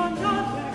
Conrad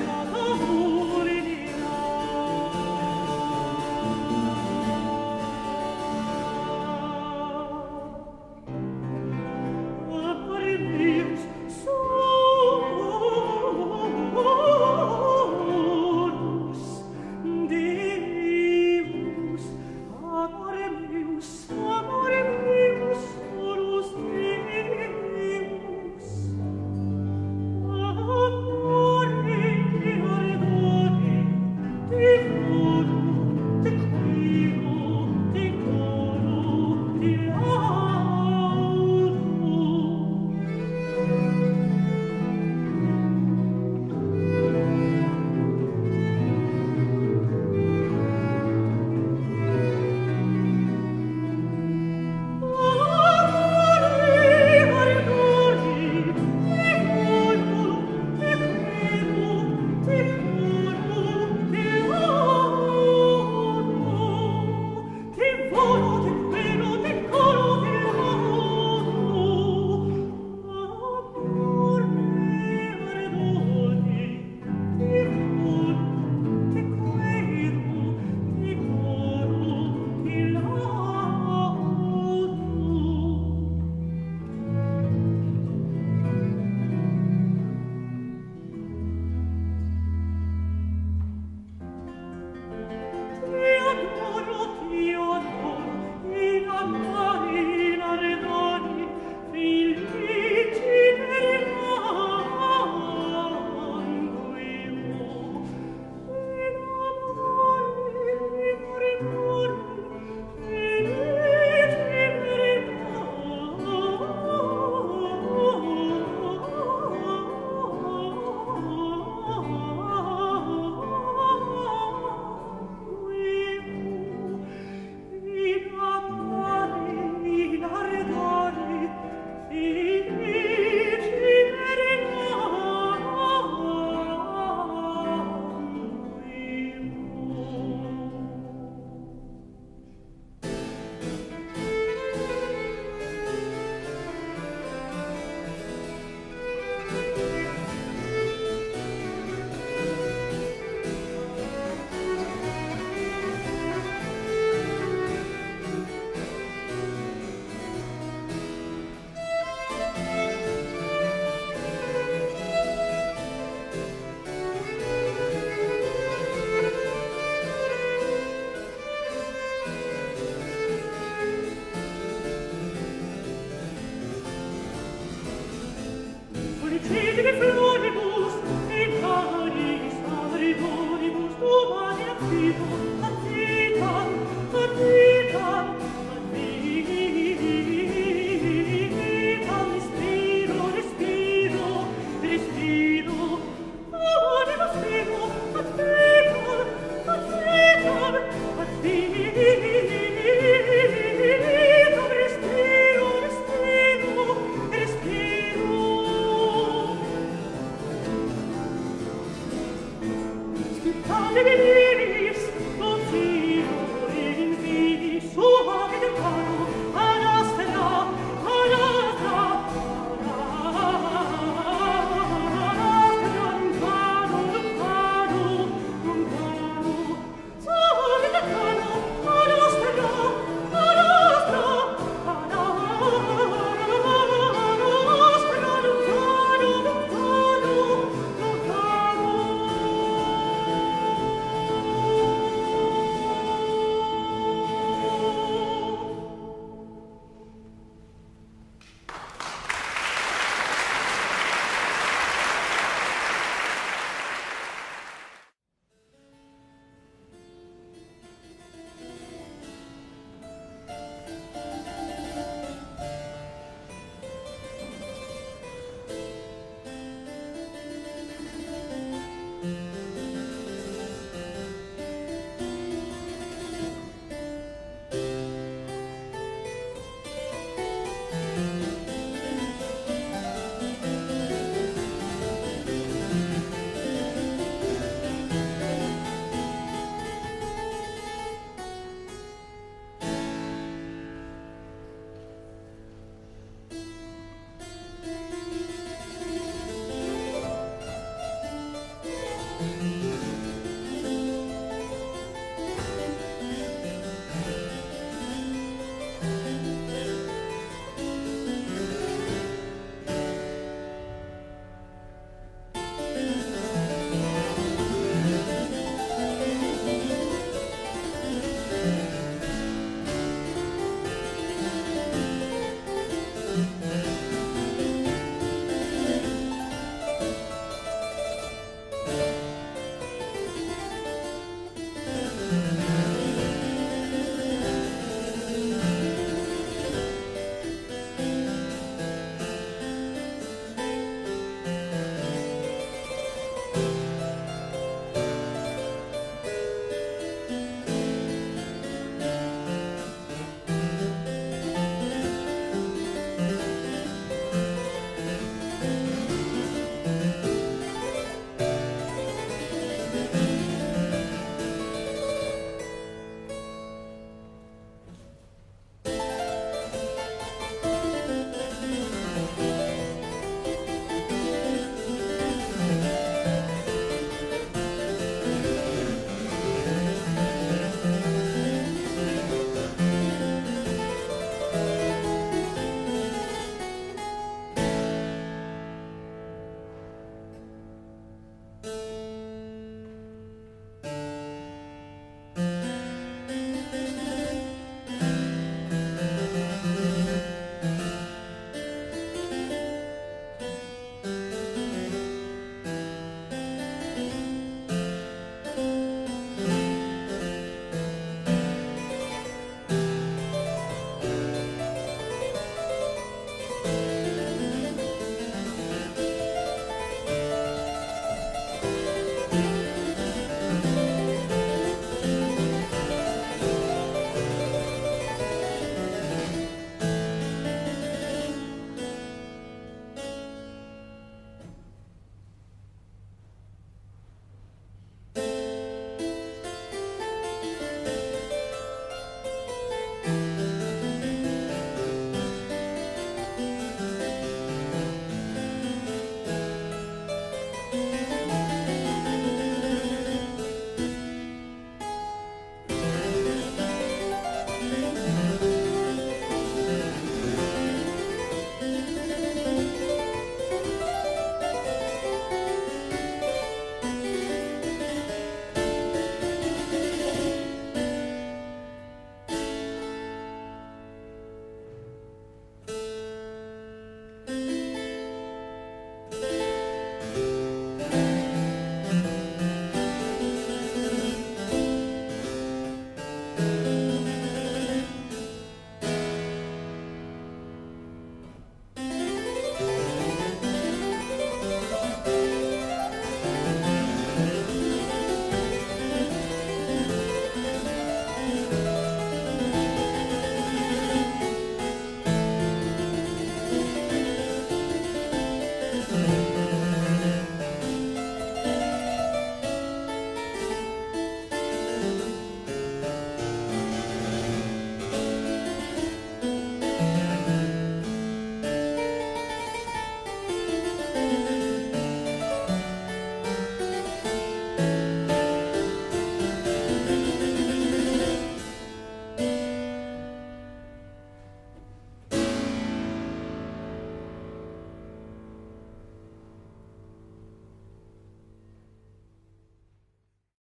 ¡Vive, vive, vive!